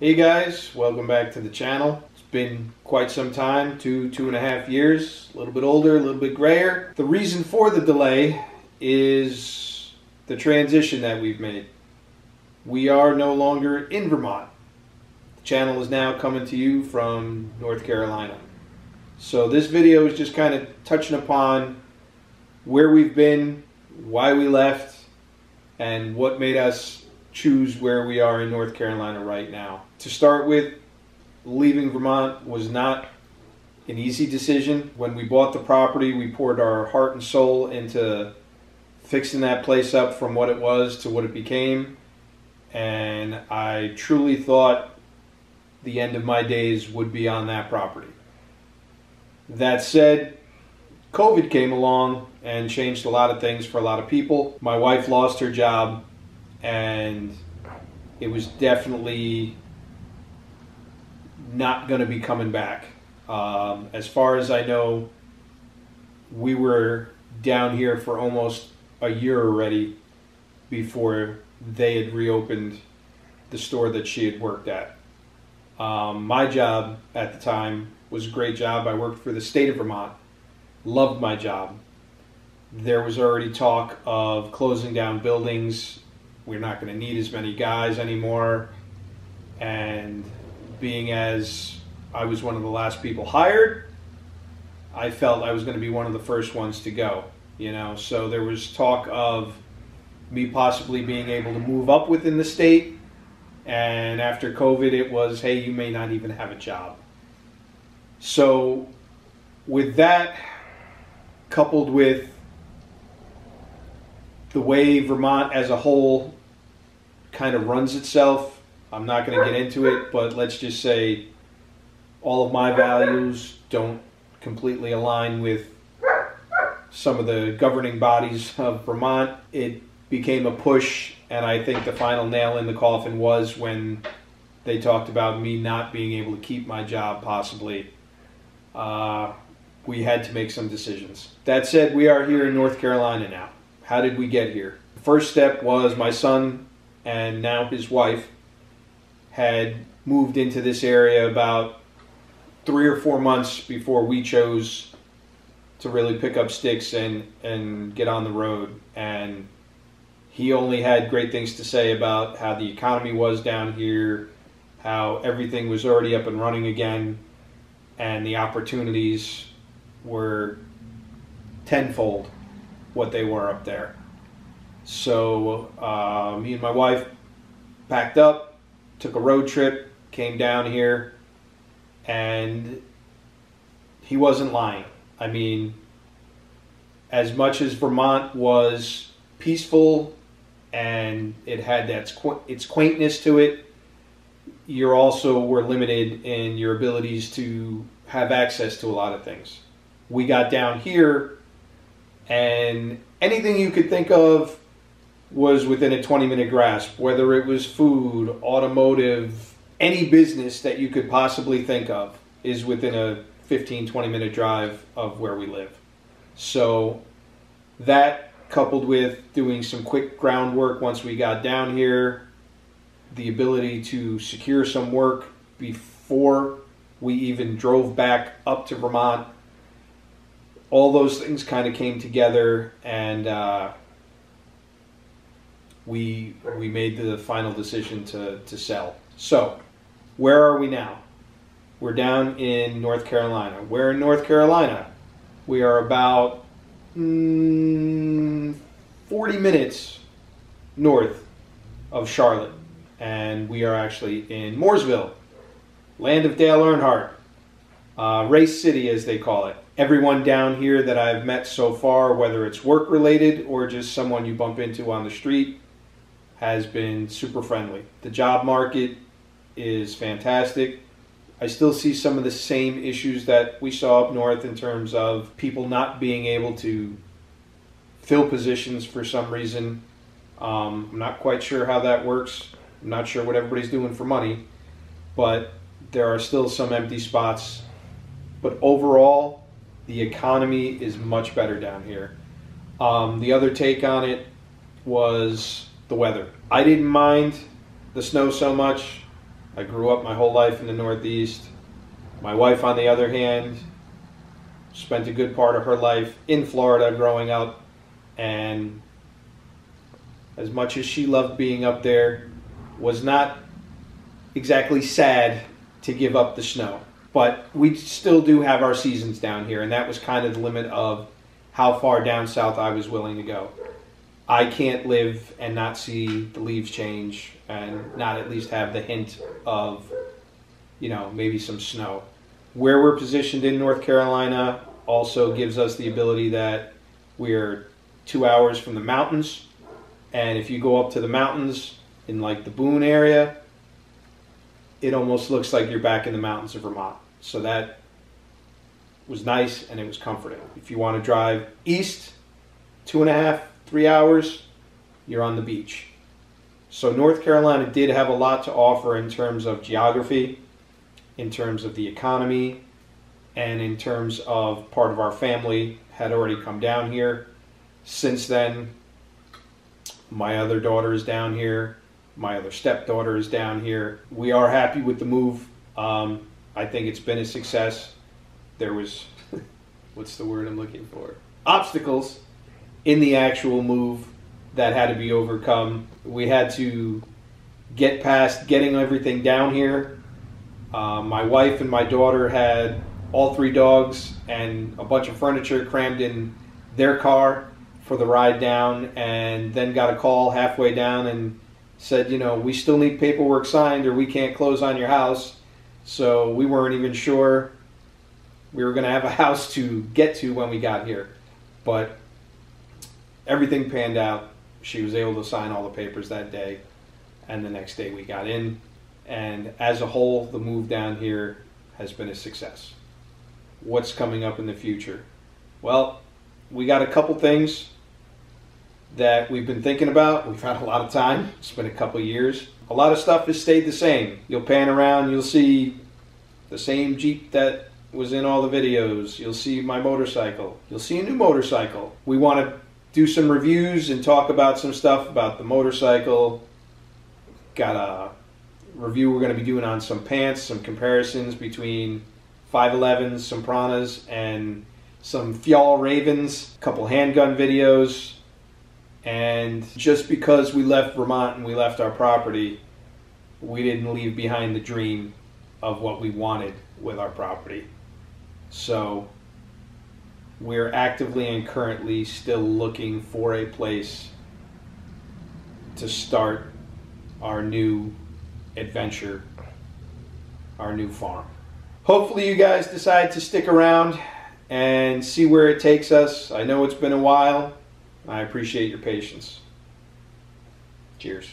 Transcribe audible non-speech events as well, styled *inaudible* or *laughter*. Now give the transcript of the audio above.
Hey guys, welcome back to the channel. It's been quite some time, two, two and a half years, a little bit older, a little bit grayer. The reason for the delay is the transition that we've made. We are no longer in Vermont. The channel is now coming to you from North Carolina. So this video is just kind of touching upon where we've been, why we left, and what made us choose where we are in North Carolina right now. To start with, leaving Vermont was not an easy decision. When we bought the property, we poured our heart and soul into fixing that place up from what it was to what it became. And I truly thought the end of my days would be on that property. That said, COVID came along and changed a lot of things for a lot of people. My wife lost her job, and it was definitely not going to be coming back. Um, as far as I know, we were down here for almost a year already before they had reopened the store that she had worked at. Um, my job at the time was a great job. I worked for the state of Vermont, loved my job. There was already talk of closing down buildings. We're not going to need as many guys anymore. And being as I was one of the last people hired, I felt I was going to be one of the first ones to go. You know, so there was talk of me possibly being able to move up within the state. And after COVID, it was, hey, you may not even have a job. So, with that, coupled with the way Vermont as a whole kind of runs itself, I'm not going to get into it, but let's just say all of my values don't completely align with some of the governing bodies of Vermont. It became a push, and I think the final nail in the coffin was when they talked about me not being able to keep my job, possibly. Uh, we had to make some decisions. That said, we are here in North Carolina now. How did we get here? The first step was my son and now his wife had moved into this area about three or four months before we chose to really pick up sticks and, and get on the road. And he only had great things to say about how the economy was down here, how everything was already up and running again, and the opportunities were tenfold what they were up there. So uh, me and my wife packed up, took a road trip, came down here, and he wasn't lying. I mean, as much as Vermont was peaceful and it had that its quaintness to it, you're also were limited in your abilities to have access to a lot of things. We got down here, and anything you could think of was within a 20 minute grasp, whether it was food, automotive, any business that you could possibly think of is within a 15, 20 minute drive of where we live. So that coupled with doing some quick groundwork once we got down here, the ability to secure some work before we even drove back up to Vermont, all those things kind of came together and uh, we we made the final decision to, to sell. So, where are we now? We're down in North Carolina. Where in North Carolina? We are about mm, 40 minutes north of Charlotte. And we are actually in Mooresville, land of Dale Earnhardt, uh, Race City as they call it. Everyone down here that I've met so far, whether it's work related or just someone you bump into on the street, has been super friendly. The job market is fantastic. I still see some of the same issues that we saw up north in terms of people not being able to fill positions for some reason. Um, I'm not quite sure how that works. I'm not sure what everybody's doing for money, but there are still some empty spots. But overall, the economy is much better down here. Um, the other take on it was the weather. I didn't mind the snow so much. I grew up my whole life in the Northeast. My wife, on the other hand, spent a good part of her life in Florida growing up. And as much as she loved being up there, was not exactly sad to give up the snow. But we still do have our seasons down here, and that was kind of the limit of how far down south I was willing to go. I can't live and not see the leaves change and not at least have the hint of, you know, maybe some snow. Where we're positioned in North Carolina also gives us the ability that we're two hours from the mountains. And if you go up to the mountains in like the Boone area, it almost looks like you're back in the mountains of Vermont. So that was nice and it was comforting. If you want to drive east, two and a half, three hours, you're on the beach. So North Carolina did have a lot to offer in terms of geography, in terms of the economy, and in terms of part of our family had already come down here. Since then, my other daughter is down here. My other stepdaughter is down here. We are happy with the move. Um, I think it's been a success. There was, *laughs* what's the word I'm looking for? Obstacles in the actual move that had to be overcome. We had to get past getting everything down here. Uh, my wife and my daughter had all three dogs and a bunch of furniture crammed in their car for the ride down, and then got a call halfway down and said, you know, we still need paperwork signed or we can't close on your house. So we weren't even sure we were going to have a *laughs* house to get to when we got here. But everything panned out. She was able to sign all the papers that day, and the next day we got in. And as a whole, the move down here has been a success. What's coming up in the future? Well, we got a couple things that we've been thinking about. We've had a lot of time. It's been a couple years. A lot of stuff has stayed the same. You'll pan around, you'll see the same Jeep that was in all the videos. You'll see my motorcycle. You'll see a new motorcycle. We want to do some reviews and talk about some stuff about the motorcycle. Got a review we're going to be doing on some pants, some comparisons between 511s, some Pranas, and some Fjallravens, a couple handgun videos. And just because we left Vermont and we left our property, we didn't leave behind the dream of what we wanted with our property. So we're actively and currently still looking for a place to start our new adventure, our new farm. Hopefully, you guys decide to stick around and see where it takes us. I know it's been a while. I appreciate your patience. Cheers.